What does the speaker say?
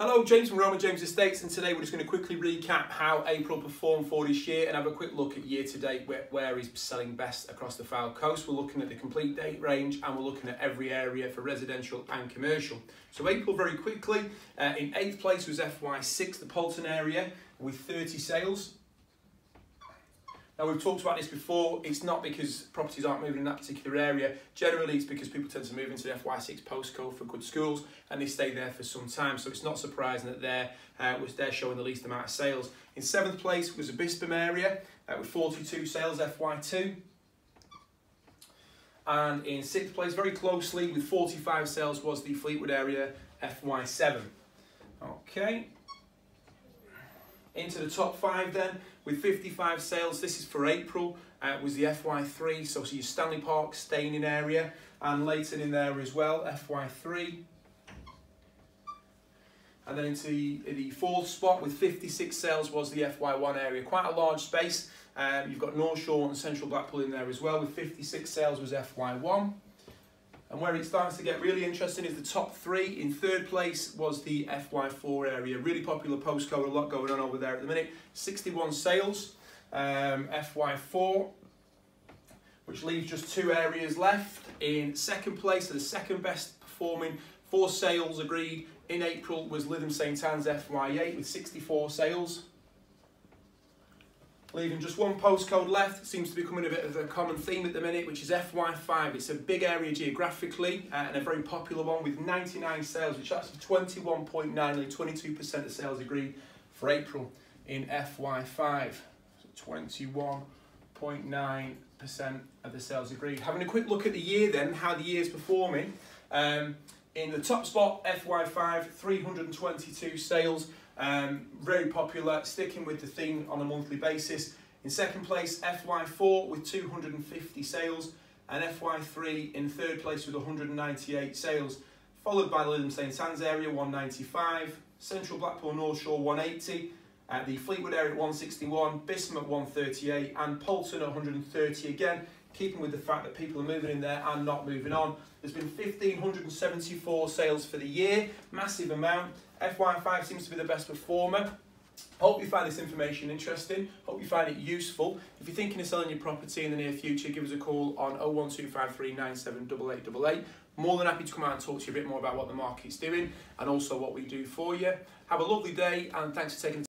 Hello, James from Roman James Estates, and today we're just going to quickly recap how April performed for this year and have a quick look at year to date where, where he's selling best across the Fylde Coast. We're looking at the complete date range and we're looking at every area for residential and commercial. So, April very quickly, uh, in eighth place was FY6, the Poulton area, with 30 sales. Now we've talked about this before, it's not because properties aren't moving in that particular area, generally it's because people tend to move into the FY6 postcode for good schools and they stay there for some time, so it's not surprising that they're, uh, was they're showing the least amount of sales. In seventh place was Bispham area uh, with 42 sales FY2. And in sixth place, very closely with 45 sales, was the Fleetwood area FY7. Okay, into the top five then, with 55 sales, this is for April, uh, was the FY3, so, so your Stanley Park Staining area, and Layton in there as well, FY3. And then into the, the fourth spot with 56 sales was the FY1 area. Quite a large space. Um, you've got North Shore and Central Blackpool in there as well with 56 sales was FY1. And where it starts to get really interesting is the top three. In third place was the FY4 area. Really popular postcode, a lot going on over there at the minute. 61 sales, um, FY4, which leaves just two areas left. In second place, the second best performing, four sales agreed in April was Lytham St Anne's FY8 with 64 sales leaving just one postcode left. Seems to be becoming a bit of a common theme at the minute, which is FY5. It's a big area geographically uh, and a very popular one with 99 sales, which actually 21.9, nearly 22% of sales agreed for April in FY5. So 21.9% of the sales agreed. Having a quick look at the year then, how the year's performing. Um, in the top spot, FY5, 322 sales, um, very popular, sticking with the theme on a monthly basis. In second place, FY4 with 250 sales, and FY3 in third place with 198 sales, followed by Lytham St Anne's area 195, Central Blackpool North Shore 180, uh, the Fleetwood area at 161, Bispham at 138, and Poulton at 130 again, keeping with the fact that people are moving in there and not moving on. There's been 1,574 sales for the year, massive amount. FY5 seems to be the best performer. Hope you find this information interesting. Hope you find it useful. If you're thinking of selling your property in the near future, give us a call on 01253978888. More than happy to come out and talk to you a bit more about what the market's doing and also what we do for you. Have a lovely day and thanks for taking